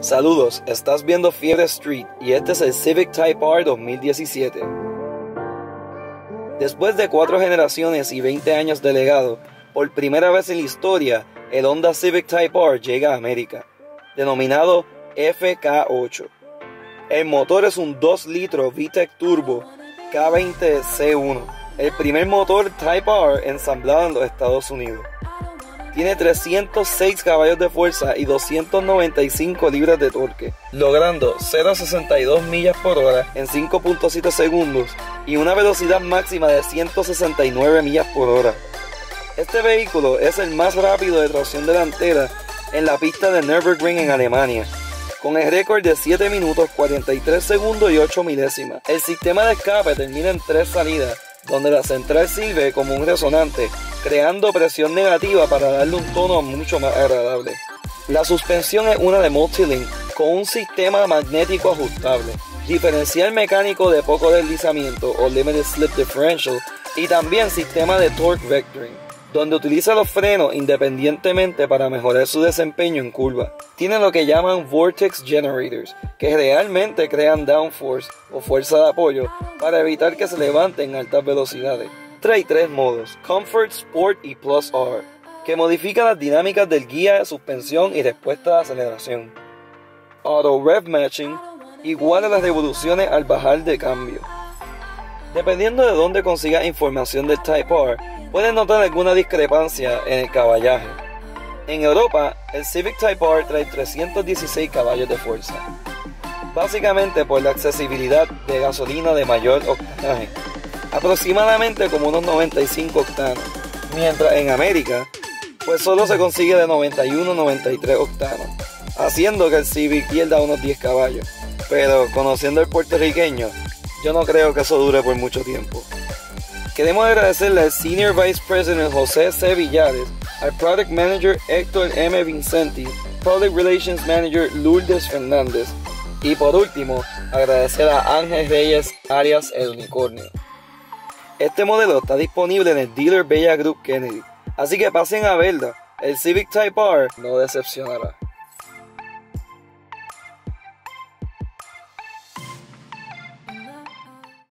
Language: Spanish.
Saludos, estás viendo Fiebre Street y este es el Civic Type R 2017. Después de cuatro generaciones y 20 años de legado, por primera vez en la historia, el Honda Civic Type R llega a América, denominado FK8. El motor es un 2 litros VTEC Turbo K20C1, el primer motor Type R ensamblado en los Estados Unidos. Tiene 306 caballos de fuerza y 295 libras de torque, logrando 0.62 millas por hora en 5.7 segundos y una velocidad máxima de 169 millas por hora. Este vehículo es el más rápido de tracción delantera en la pista de Nürburgring en Alemania, con el récord de 7 minutos 43 segundos y 8 milésimas. El sistema de escape termina en tres salidas, donde la central sirve como un resonante creando presión negativa para darle un tono mucho más agradable. La suspensión es una de Multilink con un sistema magnético ajustable, diferencial mecánico de poco deslizamiento o Limited Slip Differential y también sistema de torque vectoring, donde utiliza los frenos independientemente para mejorar su desempeño en curva. Tiene lo que llaman Vortex Generators, que realmente crean downforce o fuerza de apoyo para evitar que se levanten en altas velocidades trae tres modos, Comfort, Sport y Plus R, que modifican las dinámicas del guía, suspensión y respuesta de aceleración. Auto Rev Matching iguala las revoluciones al bajar de cambio. Dependiendo de dónde consigas información del Type R, puedes notar alguna discrepancia en el caballaje. En Europa, el Civic Type R trae 316 caballos de fuerza, básicamente por la accesibilidad de gasolina de mayor octanaje aproximadamente como unos 95 octanos, mientras en América pues solo se consigue de 91-93 octanos, haciendo que el Civic pierda unos 10 caballos. Pero conociendo el puertorriqueño, yo no creo que eso dure por mucho tiempo. Queremos agradecerle al Senior Vice President José C. Villares, al Product Manager Héctor M. Vincenti, Public Relations Manager Lourdes Fernández y por último agradecer a Ángel Reyes Arias el Unicornio. Este modelo está disponible en el dealer Bella Group Kennedy, así que pasen a verla. El Civic Type R no decepcionará.